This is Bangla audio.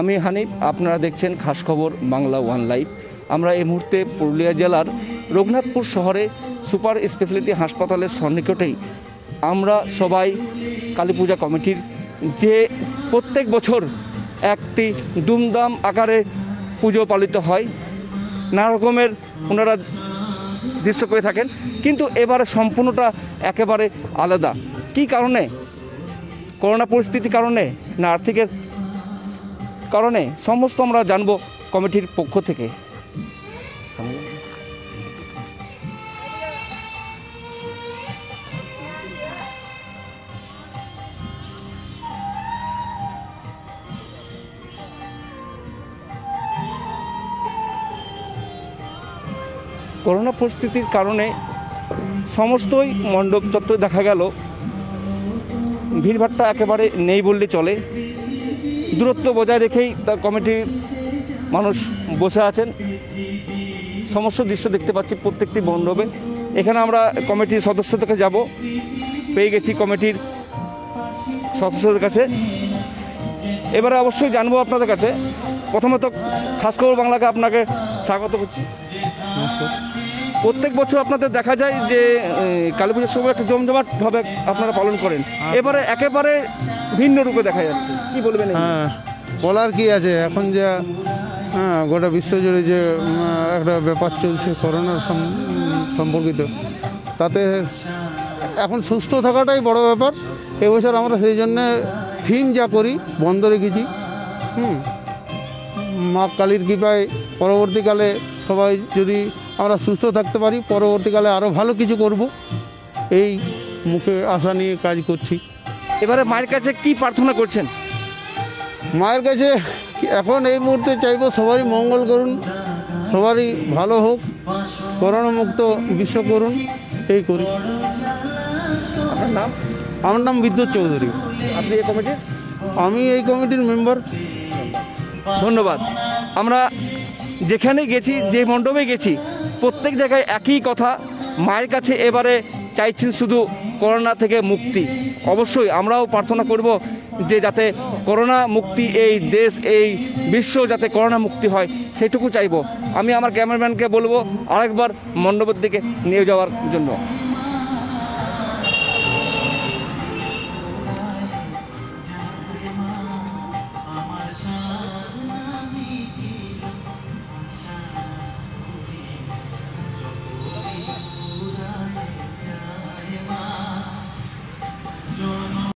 আমি হানিফ, আপনারা দেখছেন খাস খবর বাংলা ওয়ান লাইভ। আমরা এই মুহূর্তে পুরুলিয়া জেলার রঘুনাথপুর শহরে সুপার স্পেশালিটি হাসপাতালের সন্নিকটেই আমরা সবাই কালী পূজা কমিটির যে প্রত্যেক বছর একটি দুমদাম আকারে পুজো পালিত হয়, নানা রকমের ওনারা দৃশ্য করে থাকেন, কিন্তু এবারে সম্পূর্ণটা একেবারে আলাদা। কি কারণে? করোনা পরিস্থিতির কারণে না আর্থিকের কারণে সমস্ত আমরা জানব কমিটির পক্ষ থেকে। করোনা পরিস্থিতির কারণে সমস্তই মণ্ডপ চত্বর দেখা গেল। ভিড়ভাট্টা একেবারে নেই বললে চলে। দূরত্ব বজায় রেখেই তার কমিটির মানুষ বসে আছেন। সমস্ত দৃশ্য দেখতে পাচ্ছি প্রত্যেকটি মণ্ডপে। এখানে আমরা কমিটির সদস্য থেকে যাব। পেয়ে গেছি কমিটির সদস্যদের কাছে। এবারে অবশ্যই জানব আপনাদের কাছে। প্রথমত খাস খবর বাংলাকে আপনাকে স্বাগত করছি। প্রত্যেক বছর আপনাদের দেখা যায় যে কালী পুজোর সময় একটা জমজমাটভাবে আপনারা পালন করেন। এবারে একেবারে ভিন্ন রূপে দেখা যাচ্ছে। কি বলবেন হ্যাঁ বলার কি আছে? এখন যা হ্যাঁ গোটা বিশ্বজুড়ে যে একটা ব্যাপার চলছে করোনা সম্পর্কিত, তাতে এখন সুস্থ থাকাটাই বড় ব্যাপার। এবছর আমরা সেই জন্যে থিম যা করি, বন্ধ রেখেছি, হুম। মা কালীর কৃপায় পরবর্তীকালে সবাই যদি আমরা সুস্থ থাকতে পারি, পরবর্তীকালে আরও ভালো কিছু করব, এই মুখে আশা নিয়ে কাজ করছি। এবারে মায়ের কাছে কি প্রার্থনা করছেন? মায়ের কাছে এখন এই মুহূর্তে চাইব সবারই মঙ্গল করুন সবারই ভালো হোক করোনা মুক্ত বিশ্ব করুন এই করুন। আপনার নাম? আমার নাম বিদ্যুৎ চৌধুরী। আপনি এই কমিটির? আমি এই কমিটির মেম্বার। ধন্যবাদ। আমরা যেখানে গেছি যে মণ্ডপে গেছি প্রত্যেক জায়গায় একই কথা মায়ের কাছে এবারে চাইছেন শুধু করোনা থেকে মুক্তি। অবশ্যই আমরাও প্রার্থনা করব যে যাতে করোনা মুক্তি এই দেশ, এই বিশ্ব যাতে করোনা মুক্তি হয়, সেটুকু চাইব। আমি আমার ক্যামেরাম্যানকে বলব আরেকবার মণ্ডপের দিকে নিয়ে যাওয়ার জন্য।